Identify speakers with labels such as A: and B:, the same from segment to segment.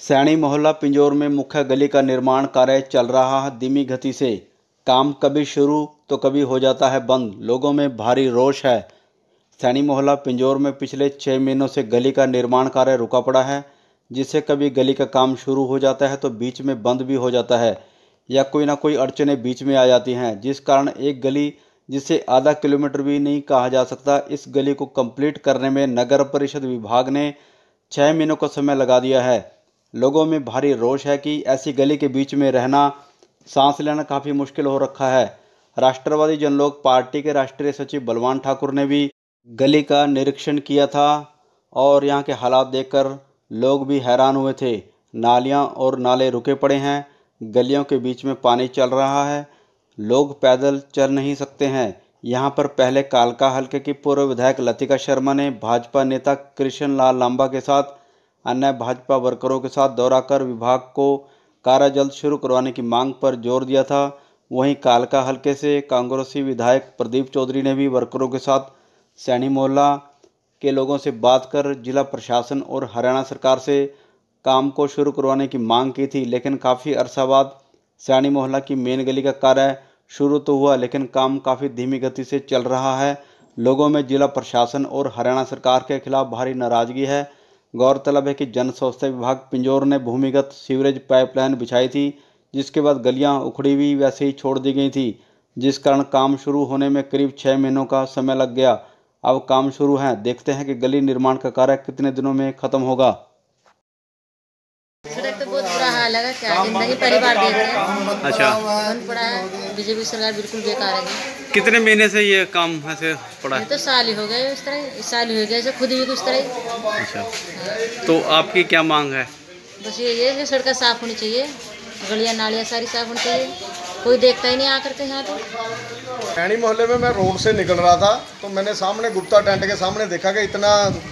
A: सैनी मोहल्ला पिंजौर में मुख्य गली का निर्माण कार्य चल रहा है। धीमी गति से काम कभी शुरू तो कभी हो जाता है बंद। लोगों में भारी रोष है। सैनी मोहल्ला पिंजौर में पिछले छः महीनों से गली का निर्माण कार्य रुका पड़ा है। जिससे कभी गली का काम शुरू हो जाता है तो बीच में बंद भी हो जाता है या कोई ना कोई अड़चनें बीच में आ जाती हैं। जिस कारण एक गली, जिसे आधा किलोमीटर भी नहीं कहा जा सकता, इस गली को कंप्लीट करने में नगर परिषद विभाग ने छः महीनों का समय लगा दिया है। लोगों में भारी रोष है कि ऐसी गली के बीच में रहना सांस लेना काफ़ी मुश्किल हो रखा है। राष्ट्रवादी जनलोक पार्टी के राष्ट्रीय सचिव बलवान ठाकुर ने भी गली का निरीक्षण किया था और यहाँ के हालात देखकर लोग भी हैरान हुए थे। नालियाँ और नाले रुके पड़े हैं। गलियों के बीच में पानी चल रहा है। लोग पैदल चल नहीं सकते हैं। यहाँ पर पहले कालका हल्के की पूर्व विधायक लतिका शर्मा ने भाजपा नेता कृष्ण लाल लांबा के साथ अन्य भाजपा वर्करों के साथ दौरा कर विभाग को कार्य जल्द शुरू करवाने की मांग पर ज़ोर दिया था। वहीं कालका हल्के से कांग्रेसी विधायक प्रदीप चौधरी ने भी वर्करों के साथ सैनी मोहल्ला के लोगों से बात कर जिला प्रशासन और हरियाणा सरकार से काम को शुरू करवाने की मांग की थी। लेकिन काफ़ी अरसा बाद सैनी मोहल्ला की मेन गली का कार्य शुरू तो हुआ, लेकिन काम काफ़ी धीमी गति से चल रहा है। लोगों में जिला प्रशासन और हरियाणा सरकार के खिलाफ भारी नाराज़गी है। गौरतलब है कि जन स्वास्थ्य विभाग पिंजौर ने भूमिगत सीवरेज पाइपलाइन बिछाई थी, जिसके बाद गलियाँ उखड़ी हुई वैसे ही छोड़ दी गई थी, जिस कारण काम शुरू होने में करीब छः महीनों का समय लग गया। अब काम शुरू है, देखते हैं कि गली निर्माण का कार्य कितने दिनों में खत्म होगा।
B: बुरा है क्या ज़िंदगी पहली बार देख रहे हैं।
A: अच्छा।
B: पड़ा है? बीजेपी सरकार बिल्कुल बेकार है।
A: कितने महीने से ये काम ऐसे पड़ा
B: है? तो साल ही हो गए इस तरह इस साल ही हो गया खुद भी कुछ तरह
A: अच्छा। तो आपकी क्या मांग है?
B: बस ये ये सड़कें साफ़ होनी चाहिए गलियाँ नालियाँ सारी साफ़ होनी चाहिए। कोई देखता ही नहीं आकर के यहाँ तो
C: सैनी मोहल्ले में मैं रोड से निकल रहा था तो मैंने सामने गुप्ता टेंट के सामने देखा कि इतना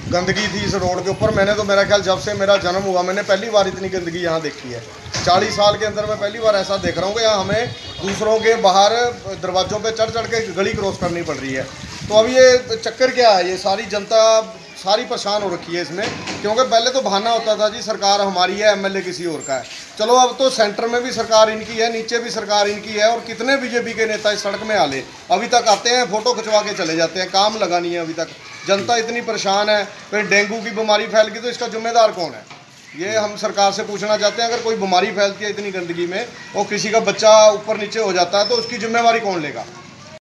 C: गंदगी थी इस रोड के ऊपर। मैंने तो मेरा ख्याल जब से मेरा जन्म हुआ, मैंने पहली बार इतनी गंदगी यहाँ देखी है। चालीस साल के अंदर मैं पहली बार ऐसा देख रहा हूँ कि यहाँ हमें दूसरों के बाहर दरवाज़ों पर चढ़ चढ़ के गली क्रॉस करनी पड़ रही है। तो अब ये चक्कर क्या है? ये सारी जनता सारी परेशान हो रखी है इसमें, क्योंकि पहले तो बहाना होता था जी, सरकार हमारी है एमएलए किसी और का है। चलो, अब तो सेंटर में भी सरकार इनकी है, नीचे भी सरकार इनकी है, और कितने बीजेपी के नेता इस सड़क में आले? अभी तक आते हैं, फ़ोटो खिंचवा के चले जाते हैं, काम लगा नहीं है अभी तक। जनता इतनी परेशान है, फिर डेंगू की बीमारी फैल गई तो इसका जिम्मेदार कौन है? ये हम सरकार से पूछना चाहते हैं, अगर कोई बीमारी फैलती है इतनी गंदगी में, और किसी का बच्चा ऊपर नीचे हो जाता है तो उसकी जिम्मेवारी कौन लेगा?